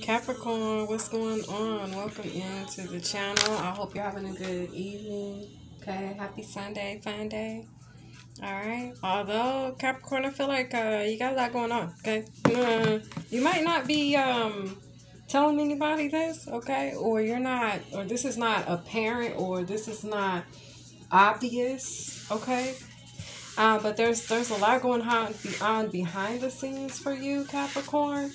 Capricorn, what's going on? Welcome into the channel. I hope you're having a good evening. Okay, happy Sunday, fun day. All right. Although Capricorn, I feel like uh, you got a lot going on. Okay, uh, you might not be um telling anybody this, okay, or you're not, or this is not apparent, or this is not obvious, okay. Uh, but there's there's a lot going on on behind the scenes for you, Capricorn.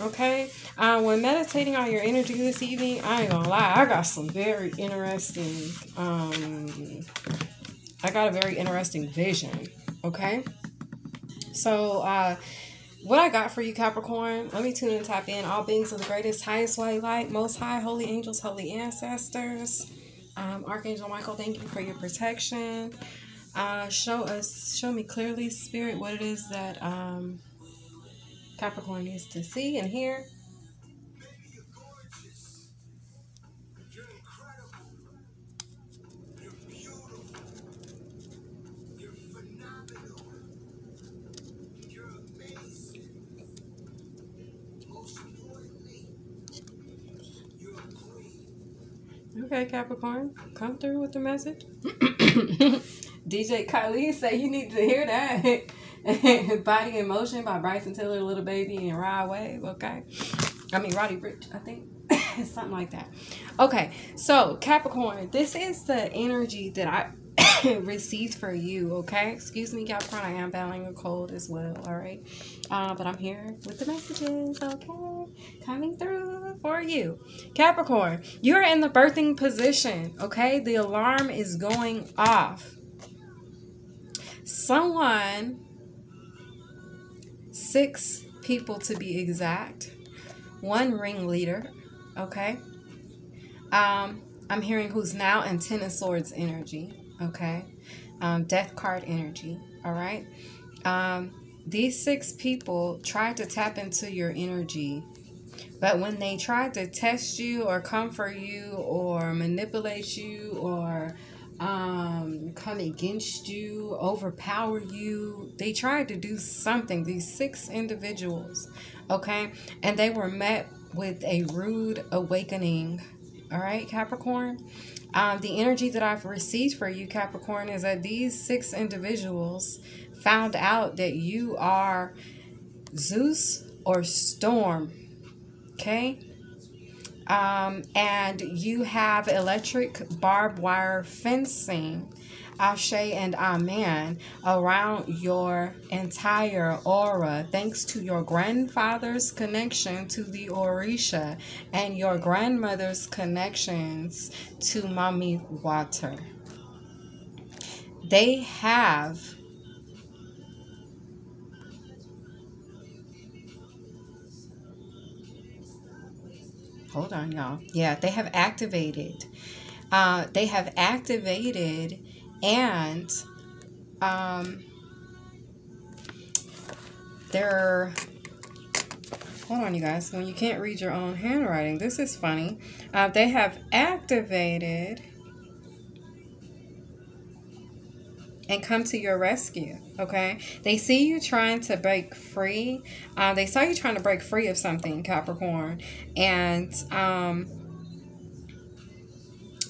Okay. Uh, when meditating on your energy this evening, I ain't gonna lie, I got some very interesting. Um, I got a very interesting vision. Okay. So, uh, what I got for you, Capricorn, let me tune and tap in. All beings of the greatest, highest white light, most high, holy angels, holy ancestors. Um, Archangel Michael, thank you for your protection. Uh, show us, show me clearly, Spirit, what it is that um, Capricorn needs to see and hear. Okay, Capricorn, come through with the message. DJ Kylie say you need to hear that. Body in Motion by Bryson Tiller, Lil Baby, and Rod Wave. Okay. I mean, Roddy Ricch, I think. Something like that. Okay, so Capricorn, this is the energy that I received for you, okay? Excuse me, Capricorn, I am battling a cold as well, all right? Uh, but I'm here with the messages, okay? Coming through for you. Capricorn, you're in the birthing position, okay? The alarm is going off someone, six people to be exact, one ringleader, okay? Um, I'm hearing who's now in Ten of Swords energy, okay? Um, death card energy, all right? Um, these six people tried to tap into your energy, but when they tried to test you or comfort you or manipulate you or um, come against you, overpower you. They tried to do something, these six individuals, okay? And they were met with a rude awakening, all right, Capricorn? Um, the energy that I've received for you, Capricorn, is that these six individuals found out that you are Zeus or Storm, okay? Um, and you have electric barbed wire fencing, Ashe and Amen, around your entire aura, thanks to your grandfather's connection to the Orisha and your grandmother's connections to Mami Wata. They have hold on, y'all. Yeah, they have activated. Uh, they have activated and um, they're hold on you guys when you can't read your own handwriting this is funny uh, they have activated and come to your rescue. Okay. They see you trying to break free. Uh, they saw you trying to break free of something, Capricorn. And um,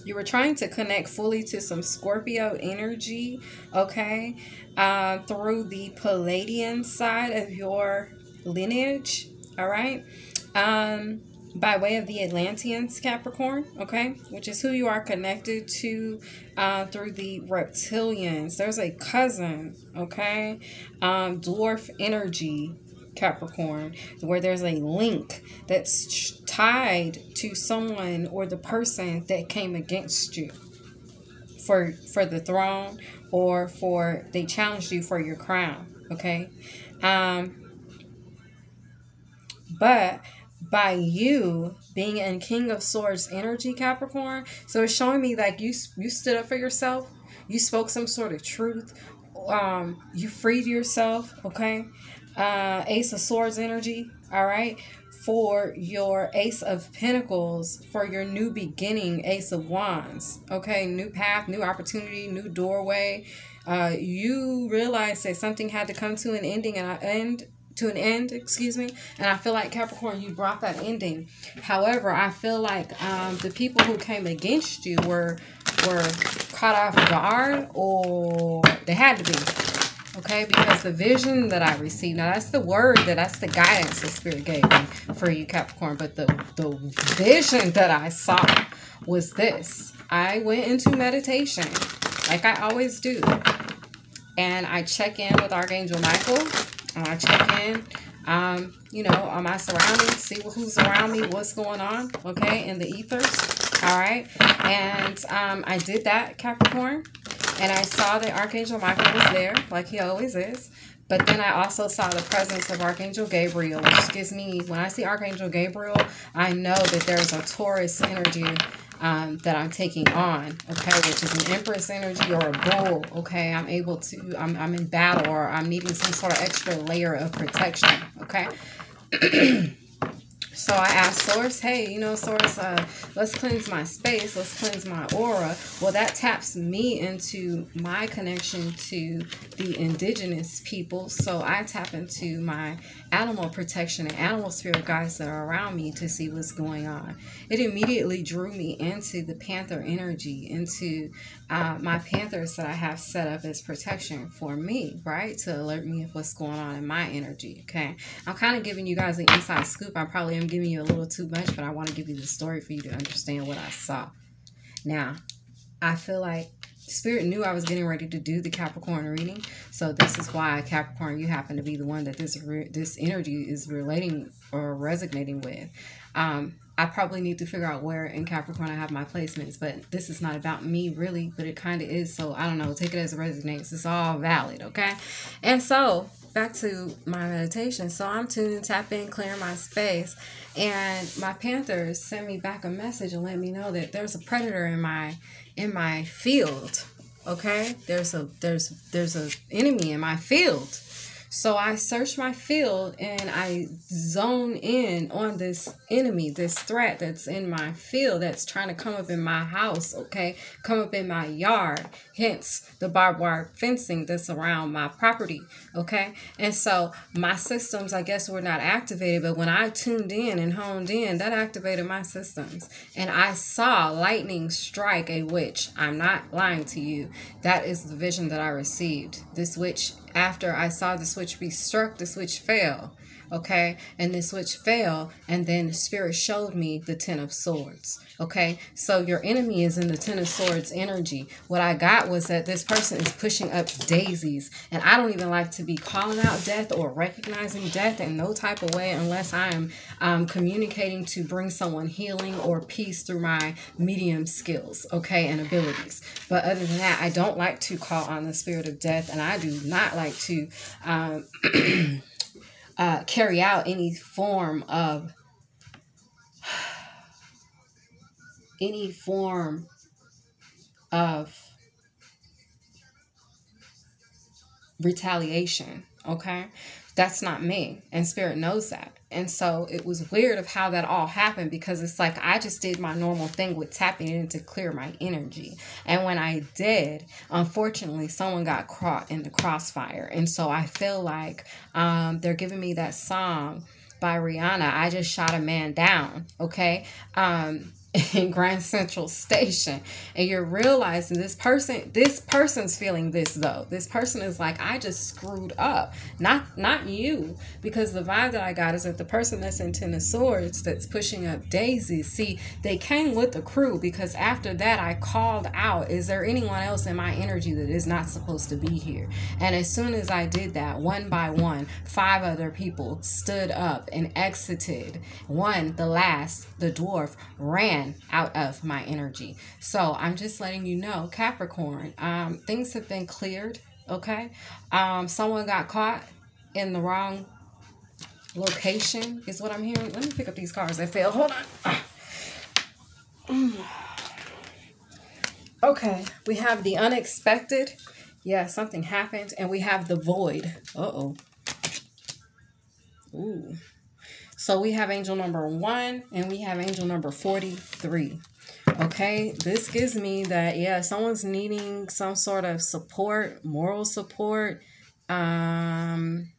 you were trying to connect fully to some Scorpio energy. Okay. Uh, through the Pleiadian side of your lineage. All right. Um, by way of the Atlanteans, Capricorn, okay, which is who you are connected to uh, through the reptilians. There's a cousin, okay, um, dwarf energy, Capricorn, where there's a link that's tied to someone or the person that came against you for for the throne or for they challenged you for your crown, okay, um, but by you being in King of Swords energy, Capricorn. So it's showing me like you you stood up for yourself. You spoke some sort of truth. Um, you freed yourself. Okay. Uh, Ace of Swords energy. All right. For your Ace of Pentacles, for your new beginning, Ace of Wands. Okay. New path, new opportunity, new doorway. Uh, you realize that something had to come to an ending and I end to an end, excuse me. And I feel like Capricorn, you brought that ending. However, I feel like um, the people who came against you were were caught off guard or they had to be. Okay, because the vision that I received, now that's the word that that's the guidance the spirit gave me for you, Capricorn. But the the vision that I saw was this. I went into meditation, like I always do. And I check in with Archangel Michael I check in, um, you know, on my surroundings, see who's around me, what's going on, okay, in the ethers. All right. And um, I did that, Capricorn. And I saw that Archangel Michael was there, like he always is. But then I also saw the presence of Archangel Gabriel, which gives me, when I see Archangel Gabriel, I know that there's a Taurus energy um, that I'm taking on, okay, which is an Empress energy or a bull, okay, I'm able to, I'm, I'm in battle or I'm needing some sort of extra layer of protection, okay. So I asked Source, hey, you know, Source, uh, let's cleanse my space, let's cleanse my aura. Well, that taps me into my connection to the indigenous people. So I tap into my animal protection and animal spirit guides that are around me to see what's going on. It immediately drew me into the panther energy, into uh, my panthers that I have set up as protection for me, right? To alert me of what's going on in my energy, okay? I'm kind of giving you guys an inside scoop. I probably am giving you a little too much, but I want to give you the story for you to understand what I saw. Now, I feel like Spirit knew I was getting ready to do the Capricorn reading, so this is why Capricorn, you happen to be the one that this this energy is relating or resonating with. Um, I probably need to figure out where in Capricorn I have my placements, but this is not about me really, but it kind of is. So I don't know. Take it as it resonates. It's all valid, okay? And so back to my meditation. So I'm tuning, tapping, clearing my space, and my Panthers sent me back a message and let me know that there's a predator in my in my field. Okay, there's a there's there's a enemy in my field so I search my field and I zone in on this enemy, this threat that's in my field that's trying to come up in my house, okay? Come up in my yard. Hence the barbed wire fencing that's around my property, okay? And so my systems, I guess, were not activated, but when I tuned in and honed in, that activated my systems. And I saw lightning strike a witch. I'm not lying to you. That is the vision that I received. This witch after I saw the switch be struck, the switch fell. Okay, and the switch fell, and then Spirit showed me the Ten of Swords. Okay, so your enemy is in the Ten of Swords energy. What I got was that this person is pushing up daisies, and I don't even like to be calling out death or recognizing death in no type of way unless I am um, communicating to bring someone healing or peace through my medium skills, okay, and abilities. But other than that, I don't like to call on the spirit of death, and I do not like to. Um, uh, carry out any form of any form of retaliation okay? That's not me and spirit knows that and so it was weird of how that all happened because it's like I just did my normal thing with tapping in to clear my energy. And when I did, unfortunately, someone got caught in the crossfire. And so I feel like um, they're giving me that song by Rihanna, I just shot a man down. Okay. Um, in Grand Central Station and you're realizing this person this person's feeling this though. This person is like I just screwed up. Not not you because the vibe that I got is that the person that's in Ten of Swords that's pushing up Daisy. See, they came with the crew because after that I called out, is there anyone else in my energy that is not supposed to be here? And as soon as I did that, one by one, five other people stood up and exited. One, the last, the dwarf, ran out of my energy. So I'm just letting you know, Capricorn, um, things have been cleared. Okay. Um, someone got caught in the wrong location, is what I'm hearing. Let me pick up these cards that fell. Hold on. Okay, we have the unexpected. Yeah, something happened. And we have the void. Uh-oh. Ooh. So we have angel number one and we have angel number 43. Okay, this gives me that, yeah, someone's needing some sort of support, moral support, um,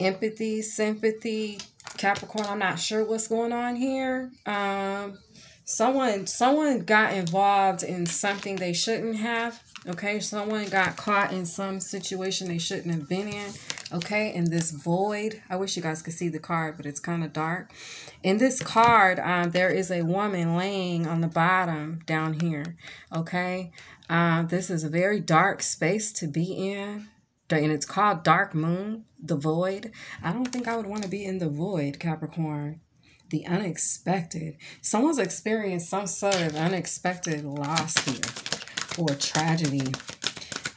empathy, sympathy, Capricorn. I'm not sure what's going on here. Um, someone someone got involved in something they shouldn't have. Okay, someone got caught in some situation they shouldn't have been in. Okay, in this void. I wish you guys could see the card, but it's kind of dark. In this card, um, there is a woman laying on the bottom down here. Okay, um, this is a very dark space to be in and it's called Dark Moon, the Void. I don't think I would want to be in the void, Capricorn. The unexpected. Someone's experienced some sort of unexpected loss here or tragedy.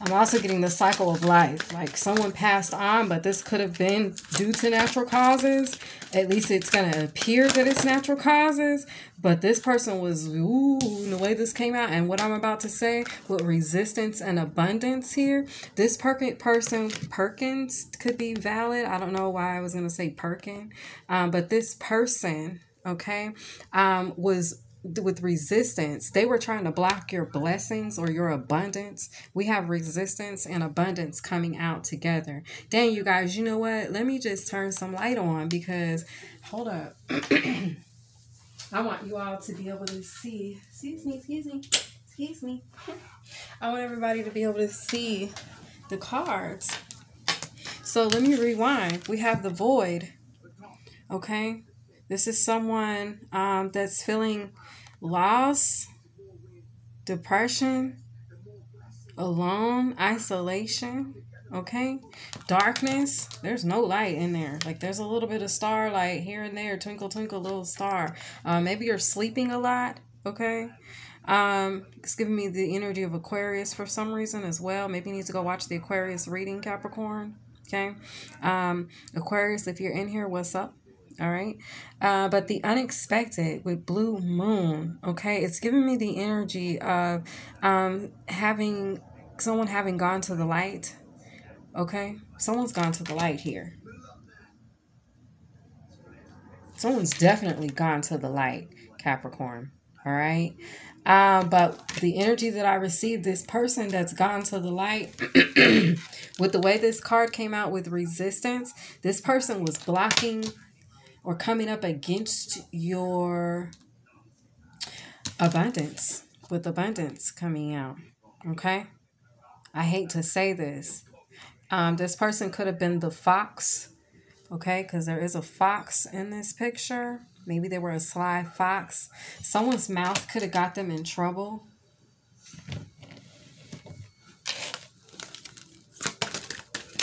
I'm also getting the cycle of life. Like someone passed on, but this could have been due to natural causes. At least it's going to appear that it's natural causes. But this person was, ooh, the way this came out and what I'm about to say with resistance and abundance here. This per person, Perkins, could be valid. I don't know why I was going to say Perkin. Um, but this person, okay, um, was with resistance, they were trying to block your blessings or your abundance. We have resistance and abundance coming out together. Dang, you guys, you know what? Let me just turn some light on because, hold up. I want you all to be able to see. Excuse me, excuse me, excuse me. I want everybody to be able to see the cards. So let me rewind. We have the void. Okay. This is someone um, that's feeling loss, depression, alone, isolation, okay? Darkness, there's no light in there. Like there's a little bit of starlight here and there, twinkle, twinkle, little star. Uh, maybe you're sleeping a lot, okay? Um, it's giving me the energy of Aquarius for some reason as well. Maybe you need to go watch the Aquarius reading, Capricorn. Okay. Um, Aquarius, if you're in here, what's up? All right? Uh, but the unexpected with blue moon okay? It's giving me the energy of um, having someone having gone to the light okay? Someone's gone to the light here. Someone's definitely gone to the light capricorn all right? Um, but the energy that I received, this person that's gone to the light, with the way this card came out with resistance, this person was blocking or coming up against your abundance with abundance coming out. Okay? I hate to say this. Um, this person could have been the fox, okay? Because there is a fox in this picture. Maybe they were a sly fox. Someone's mouth could have got them in trouble.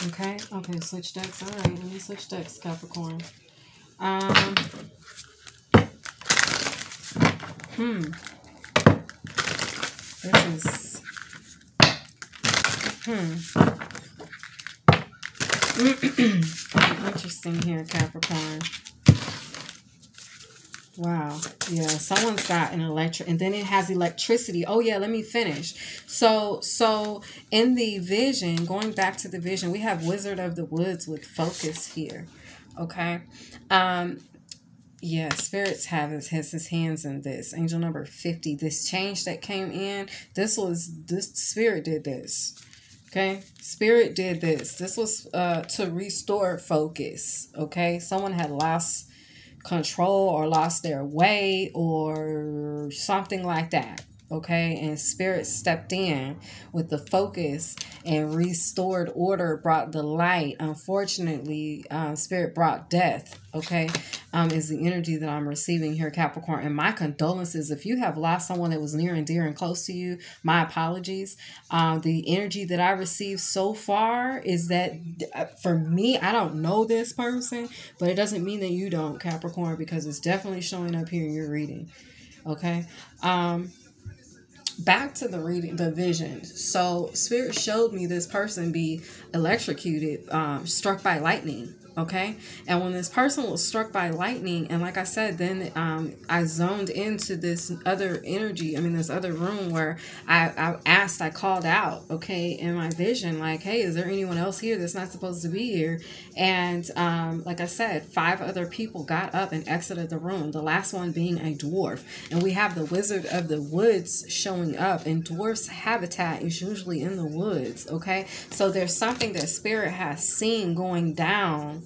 Okay, okay, switch decks. All right, let me switch decks, Capricorn. Um, hmm. This is. Hmm. Interesting here, Capricorn. Wow. Yeah, someone's got an electric and then it has electricity. Oh yeah, let me finish. So so in the vision, going back to the vision, we have Wizard of the Woods with focus here. Okay. Um, yeah, spirits have his, has his hands in this. Angel number 50. This change that came in, this was this spirit did this. Okay, spirit did this. This was uh to restore focus. Okay, someone had lost control or lost their way or something like that okay? And spirit stepped in with the focus and restored order brought the light. Unfortunately um, spirit brought death okay? Um, is the energy that i'm receiving here capricorn. And my condolences. If you have lost someone that was near and dear and close to you my apologies. Um, the energy that i received so far is that uh, for me i don't know this person but it doesn't mean that you don't capricorn because it's definitely showing up here in your reading okay? Um back to the reading the vision. So spirit showed me this person be electrocuted um, struck by lightning okay? And when this person was struck by lightning and like i said then um, i zoned into this other energy i mean this other room where I, I asked i called out okay in my vision like hey is there anyone else here that's not supposed to be here? And um, like i said five other people got up and exited the room the last one being a dwarf. And we have the wizard of the woods showing up and dwarf's habitat is usually in the woods okay? So there's something that spirit has seen going down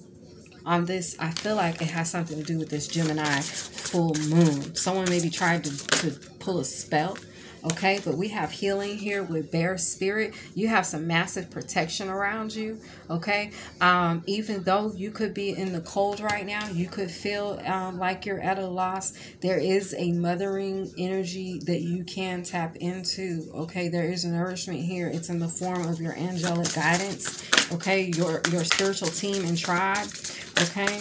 on this, I feel like it has something to do with this Gemini full moon. Someone maybe tried to, to pull a spell okay? But we have healing here with bear spirit. You have some massive protection around you okay? Um, even though you could be in the cold right now you could feel um, like you're at a loss. There is a mothering energy that you can tap into okay? There is nourishment here. It's in the form of your angelic guidance okay? Your your spiritual team and tribe okay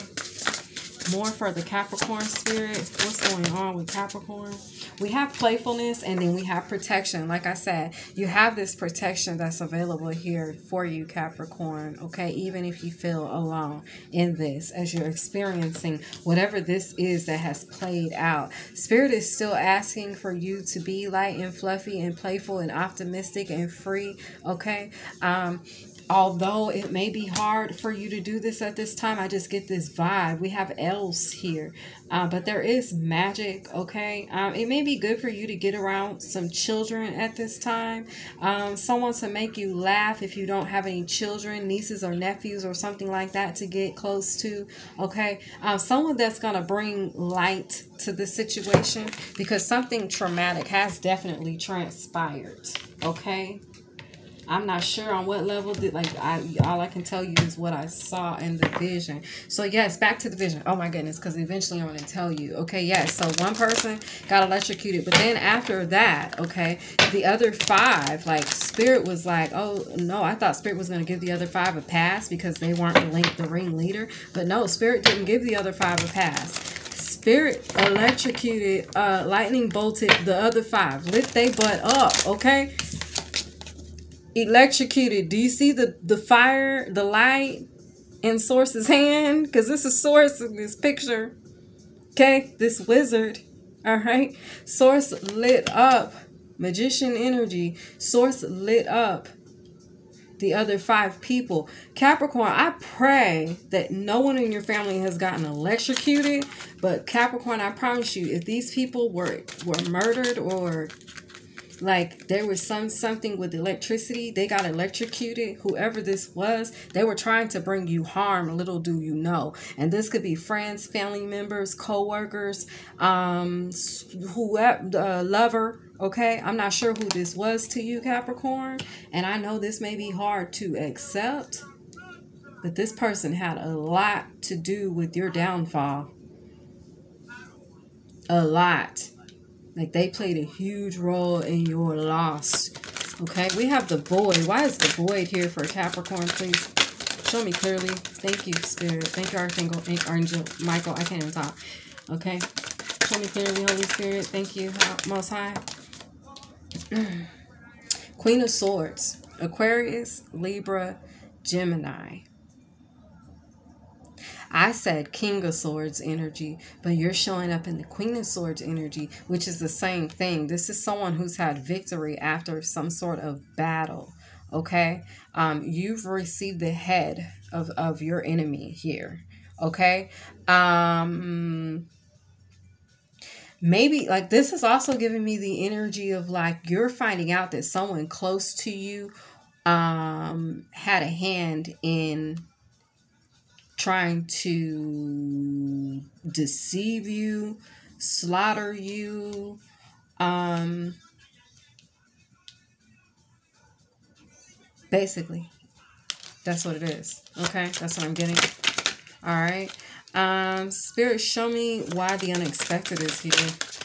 more for the Capricorn spirit. What's going on with Capricorn? We have playfulness and then we have protection. Like I said, you have this protection that's available here for you, Capricorn. Okay, even if you feel alone in this as you're experiencing whatever this is that has played out. Spirit is still asking for you to be light and fluffy and playful and optimistic and free. Okay, um, although it may be hard for you to do this at this time, I just get this vibe. We have elves here, uh, but there is magic, okay? Um, it may be good for you to get around some children at this time. Um, someone to make you laugh if you don't have any children, nieces or nephews or something like that to get close to, okay? Um, someone that's going to bring light to the situation because something traumatic has definitely transpired, okay? I'm not sure on what level did like I all I can tell you is what I saw in the vision. So yes, back to the vision. Oh my goodness, because eventually I'm gonna tell you. Okay, yes. So one person got electrocuted, but then after that, okay, the other five, like spirit was like, oh no, I thought spirit was gonna give the other five a pass because they weren't the link the ring leader. But no, spirit didn't give the other five a pass. Spirit electrocuted, uh, lightning bolted the other five. Lift they butt up, okay? Electrocuted. Do you see the, the fire, the light in Source's hand? Because this is Source in this picture. Okay, this wizard. All right. Source lit up. Magician energy. Source lit up the other five people. Capricorn, I pray that no one in your family has gotten electrocuted. But Capricorn, I promise you, if these people were, were murdered or like there was some something with electricity. They got electrocuted. Whoever this was they were trying to bring you harm. Little do you know. And this could be friends family members co-workers um whoever uh, lover okay? I'm not sure who this was to you capricorn. And i know this may be hard to accept but this person had a lot to do with your downfall. A lot like they played a huge role in your loss. Okay, we have the void. Why is the void here for Capricorn, please? Show me clearly. Thank you, Spirit. Thank you, Archangel, Archangel Michael. I can't even talk. Okay. Show me clearly, Holy Spirit. Thank you, Most High. Queen of Swords. Aquarius, Libra, Gemini. I said King of Swords energy, but you're showing up in the Queen of Swords energy, which is the same thing. This is someone who's had victory after some sort of battle. Okay. Um, you've received the head of, of your enemy here. Okay. Um, maybe like this is also giving me the energy of like you're finding out that someone close to you um had a hand in trying to deceive you, slaughter you, um, basically. That's what it is. Okay, that's what I'm getting. All right. Um, Spirit, show me why the unexpected is here.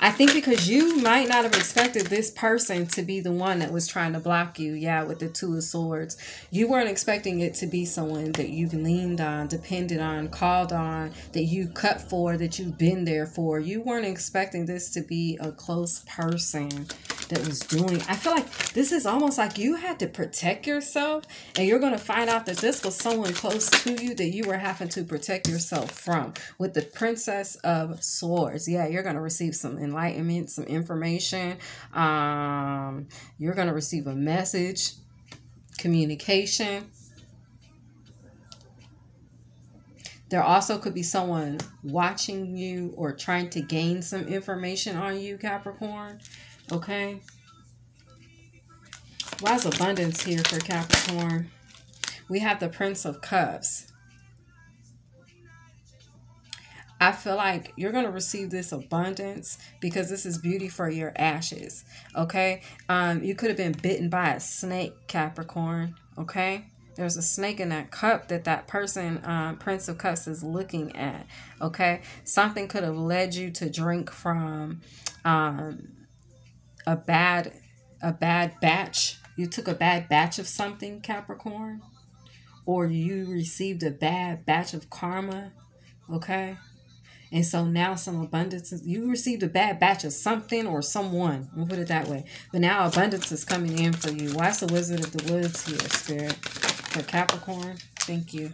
I think because you might not have expected this person to be the one that was trying to block you. Yeah, with the Two of Swords. You weren't expecting it to be someone that you've leaned on, depended on, called on, that you cut for, that you've been there for. You weren't expecting this to be a close person that was doing. I feel like this is almost like you had to protect yourself and you're going to find out that this was someone close to you that you were having to protect yourself from. With the Princess of Swords. Yeah, you're going to receive some enlightenment, some information. Um, you're going to receive a message, communication. There also could be someone watching you or trying to gain some information on you, Capricorn. Okay. Why is abundance here for Capricorn? We have the Prince of Cups. I feel like you're going to receive this abundance because this is beauty for your ashes. Okay. Um, you could have been bitten by a snake, Capricorn. Okay. There's a snake in that cup that that person, um, Prince of Cups, is looking at. Okay. Something could have led you to drink from um, a bad, a bad batch. You took a bad batch of something, Capricorn. Or you received a bad batch of karma. Okay and so now some abundance is, you received a bad batch of something or someone. We'll put it that way. But now abundance is coming in for you. Why's the Wizard of the Woods here, Spirit? For Capricorn. Thank you.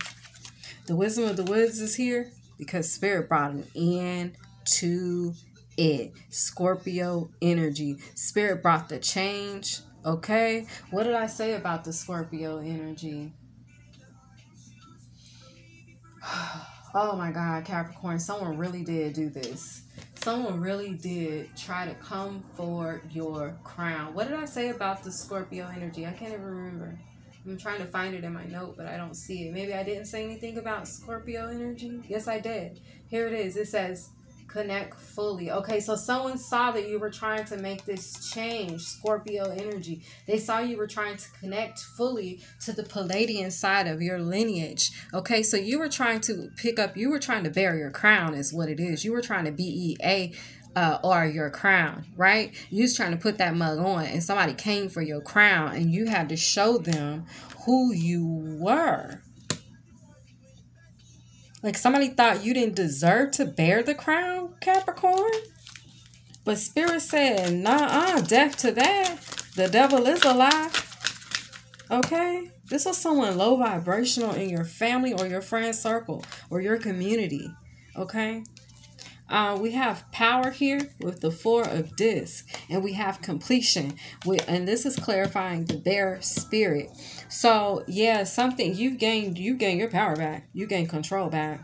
The Wisdom of the Woods is here because Spirit brought an end to it. Scorpio energy. Spirit brought the change. Okay. What did I say about the Scorpio energy? Oh my God, Capricorn, someone really did do this. Someone really did try to come for your crown. What did I say about the Scorpio energy? I can't even remember. I'm trying to find it in my note, but I don't see it. Maybe I didn't say anything about Scorpio energy. Yes, I did. Here it is. It says connect fully. Okay, so someone saw that you were trying to make this change, Scorpio energy. They saw you were trying to connect fully to the Pleiadian side of your lineage. Okay, so you were trying to pick up, you were trying to bear your crown, is what it is. You were trying to BEA uh, or your crown, right? You was trying to put that mug on, and somebody came for your crown, and you had to show them who you were. Like somebody thought you didn't deserve to bear the crown, Capricorn. But Spirit said, nah, uh, death to that. The devil is a lie. Okay? This was someone low vibrational in your family or your friend circle or your community. Okay? Uh, we have power here with the four of disc and we have completion with and this is clarifying the bear spirit so yeah something you've gained you gain your power back you gain control back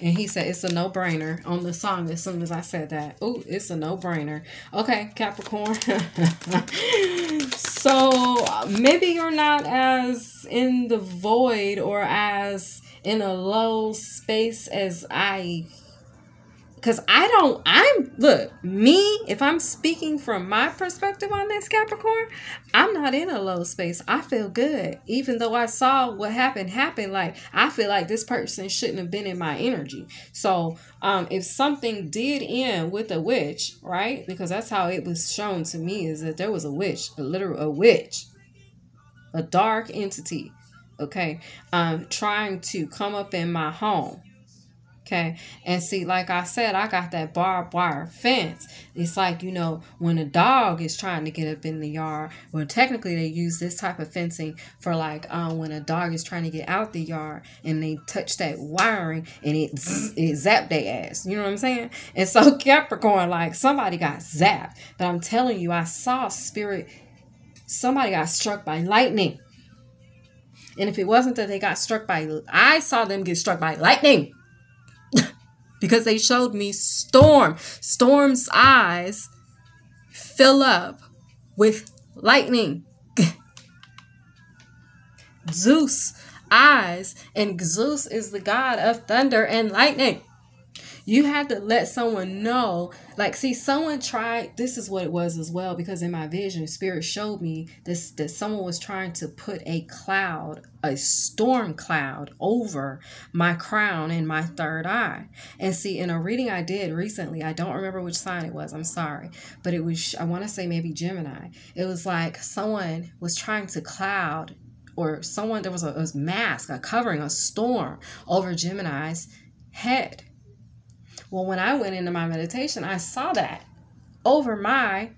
and he said it's a no-brainer on the song as soon as I said that. Oh, it's a no-brainer. Okay, Capricorn. so maybe you're not as in the void or as in a low space as I because I don't, I'm, look, me, if I'm speaking from my perspective on this Capricorn, I'm not in a low space. I feel good. Even though I saw what happened happen, like, I feel like this person shouldn't have been in my energy. So, um, if something did end with a witch, right? Because that's how it was shown to me is that there was a witch, a literal, a witch, a dark entity, okay, um, trying to come up in my home Okay. And see, like I said, I got that barbed wire fence. It's like, you know, when a dog is trying to get up in the yard, well, technically they use this type of fencing for like um, when a dog is trying to get out the yard and they touch that wiring and it, it zapped their ass. You know what I'm saying? And so Capricorn, like somebody got zapped. But I'm telling you, I saw spirit, somebody got struck by lightning. And if it wasn't that they got struck by, I saw them get struck by lightning because they showed me Storm. Storm's eyes fill up with lightning. Zeus eyes, and Zeus is the god of thunder and lightning. You had to let someone know. Like, see, someone tried. This is what it was as well, because in my vision, Spirit showed me this that someone was trying to put a cloud, a storm cloud, over my crown and my third eye. And see, in a reading I did recently, I don't remember which sign it was. I'm sorry, but it was. I want to say maybe Gemini. It was like someone was trying to cloud or someone there was a, a, mask, a covering, a storm over Gemini's head. Well, when I went into my meditation, I saw that over my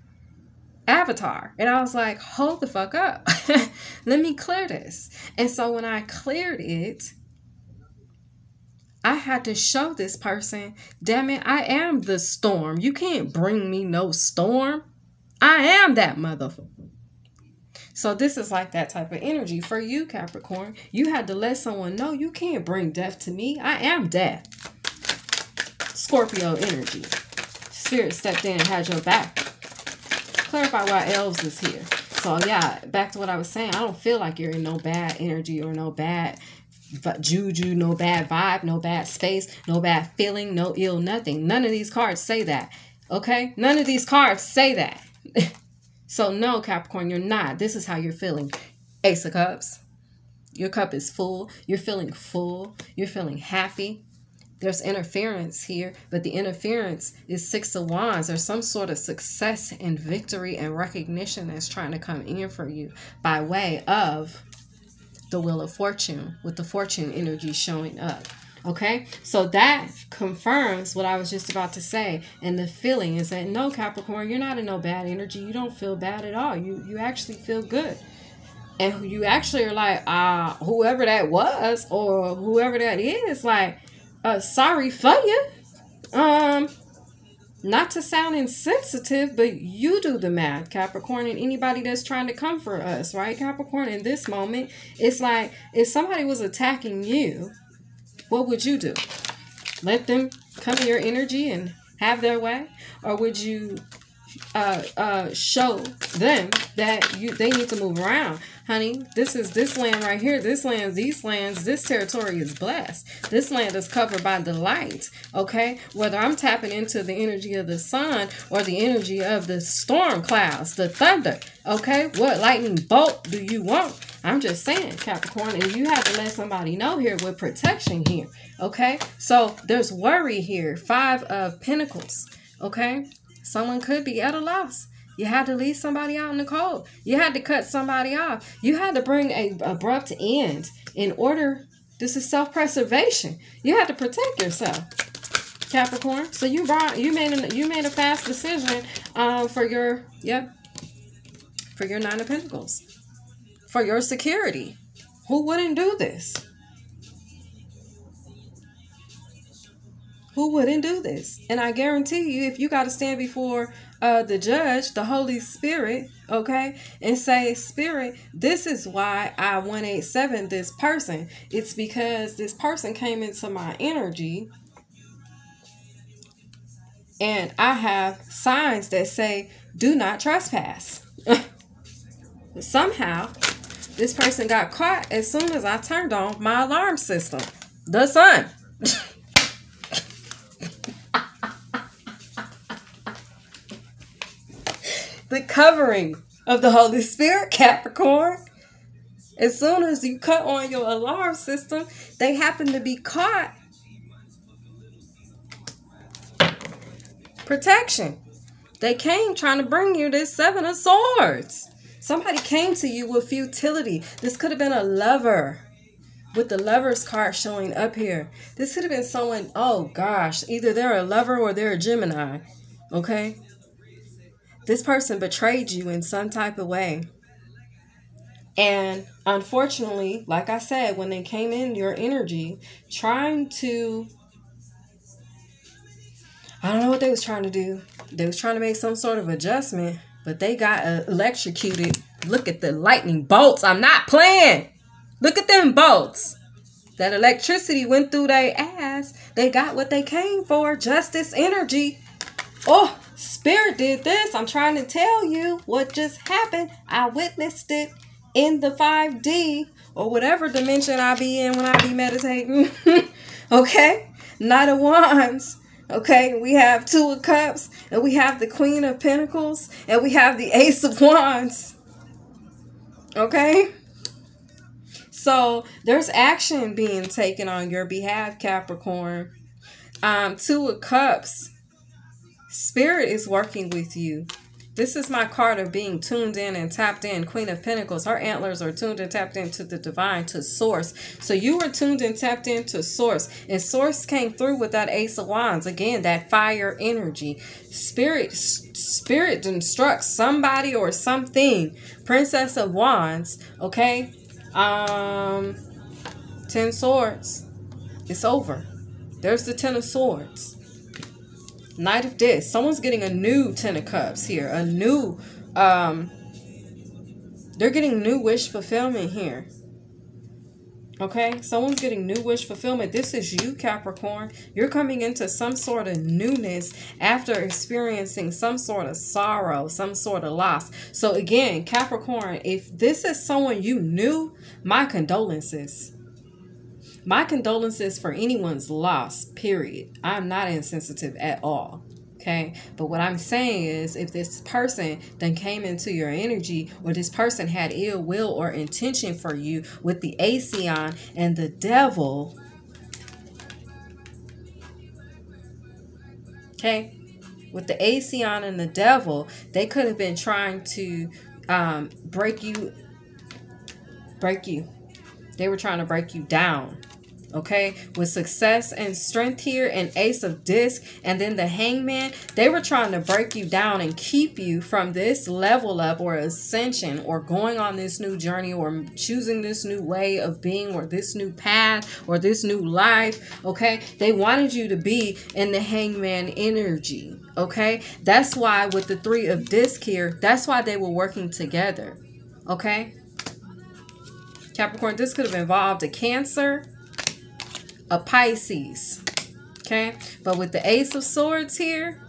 avatar. And I was like, hold the fuck up. Let me clear this. And so when I cleared it, I had to show this person, damn it, I am the storm. You can't bring me no storm. I am that motherfucker. So this is like that type of energy for you, Capricorn. You had to let someone know you can't bring death to me. I am death. Scorpio energy. Spirit stepped in and had your back. Clarify why elves is here. So yeah, back to what I was saying. I don't feel like you're in no bad energy or no bad juju, no bad vibe, no bad space, no bad feeling, no ill nothing. None of these cards say that. Okay? None of these cards say that. so, no, Capricorn, you're not. This is how you're feeling. Ace of Cups. Your cup is full. You're feeling full. You're feeling happy. There's interference here, but the interference is Six of Wands. There's some sort of success and victory and recognition that's trying to come in for you by way of the Wheel of Fortune, with the fortune energy showing up. Okay, so that confirms what I was just about to say. And the feeling is that no, Capricorn, you're not in no bad energy. You don't feel bad at all. You you actually feel good. And you actually are like, uh, whoever that was or whoever that is, like, uh, sorry for you. Um, not to sound insensitive, but you do the math, Capricorn, and anybody that's trying to come for us, right? Capricorn, in this moment, it's like if somebody was attacking you, what would you do? Let them come in your energy and have their way? Or would you uh, uh, show them that you they need to move around? Honey, this is this land right here. This land, these lands, this territory is blessed. This land is covered by the light. Okay, whether I'm tapping into the energy of the sun or the energy of the storm clouds, the thunder. Okay, what lightning bolt do you want? I'm just saying, Capricorn, and you have to let somebody know here with protection here. Okay, so there's worry here. Five of Pentacles. Okay, someone could be at a loss. You had to leave somebody out in the cold. You had to cut somebody off. You had to bring a abrupt end in order. This is self-preservation. You had to protect yourself. Capricorn. So you brought you made a you made a fast decision um, for your yep for your nine of pentacles for your security. Who wouldn't do this? Who wouldn't do this? And I guarantee you, if you got to stand before uh, the judge, the Holy Spirit, okay, and say, Spirit, this is why I 187 this person. It's because this person came into my energy and I have signs that say, do not trespass. Somehow, this person got caught as soon as I turned on my alarm system. The sun. the covering of the Holy Spirit, Capricorn. As soon as you cut on your alarm system, they happen to be caught. Protection. They came trying to bring you this Seven of Swords. Somebody came to you with futility. This could have been a lover with the lover's card showing up here. This could have been someone, oh gosh, either they're a lover or they're a Gemini. Okay? This person betrayed you in some type of way. And unfortunately, like I said, when they came in your energy, trying to I don't know what they was trying to do. They was trying to make some sort of adjustment, but they got uh, electrocuted. Look at the lightning bolts. I'm not playing. Look at them bolts. That electricity went through their ass. They got what they came for. Justice energy. Oh, Spirit did this. I'm trying to tell you what just happened. I witnessed it in the 5D or whatever dimension I be in when I be meditating. okay? Knight of Wands. Okay, we have Two of Cups, and we have the Queen of Pentacles, and we have the Ace of Wands. Okay? So there's action being taken on your behalf, Capricorn. Um, Two of Cups Spirit is working with you. This is my card of being tuned in and tapped in. Queen of Pentacles. Her antlers are tuned and tapped into the divine, to source. So you were tuned and tapped into source. And source came through with that Ace of Wands. Again, that fire energy. Spirit, spirit instructs somebody or something. Princess of Wands. Okay. Um, Ten Swords. It's over. There's the Ten of Swords. Knight of Discs. Someone's getting a new Ten of Cups here. A new, um, they're getting new wish fulfillment here. Okay, someone's getting new wish fulfillment. This is you, Capricorn. You're coming into some sort of newness after experiencing some sort of sorrow, some sort of loss. So again, Capricorn, if this is someone you knew, my condolences. My condolences for anyone's loss, period. I'm not insensitive at all. Okay. But what I'm saying is if this person then came into your energy or this person had ill will or intention for you with the Aeon and the devil. Okay. With the Aeon and the devil, they could have been trying to um, break you, break you. They were trying to break you down okay? With success and strength here and ace of disc and then the hangman they were trying to break you down and keep you from this level up or ascension or going on this new journey or choosing this new way of being or this new path or this new life okay? They wanted you to be in the hangman energy okay? That's why with the three of disc here that's why they were working together okay? Capricorn, this could have involved a Cancer, a Pisces. Okay. But with the Ace of Swords here,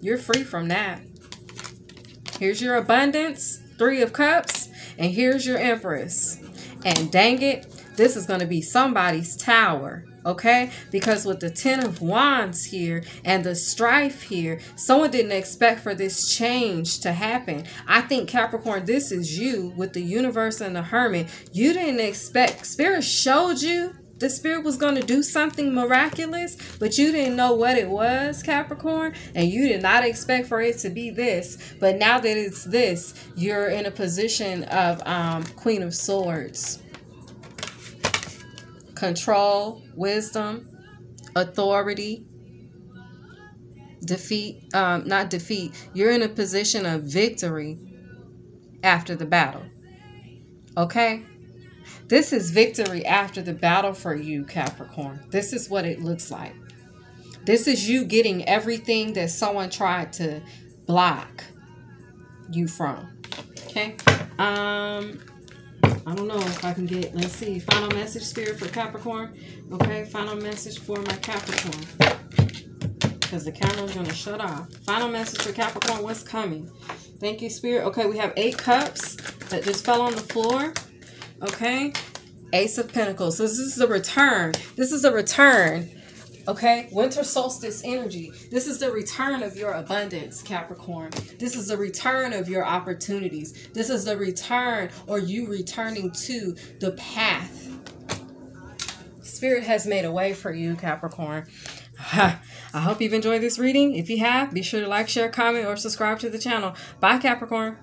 you're free from that. Here's your abundance, Three of Cups, and here's your Empress. And dang it, this is going to be somebody's tower okay because with the ten of wands here and the strife here someone didn't expect for this change to happen i think capricorn this is you with the universe and the hermit you didn't expect spirit showed you the spirit was going to do something miraculous, but you didn't know what it was, Capricorn, and you did not expect for it to be this. But now that it's this, you're in a position of um, Queen of Swords. Control, wisdom, authority, defeat, um, not defeat. You're in a position of victory after the battle. Okay? This is victory after the battle for you, Capricorn. This is what it looks like. This is you getting everything that someone tried to block you from. Okay. Um, I don't know if I can get, let's see, final message spirit for Capricorn. Okay, final message for my Capricorn. Because the camera is going to shut off. Final message for Capricorn, what's coming? Thank you, spirit. Okay, we have eight cups that just fell on the floor. Okay. Ace of Pentacles. So this is the return. This is the return. Okay. Winter solstice energy. This is the return of your abundance, Capricorn. This is the return of your opportunities. This is the return or you returning to the path. Spirit has made a way for you, Capricorn. I hope you've enjoyed this reading. If you have, be sure to like, share, comment, or subscribe to the channel. Bye, Capricorn.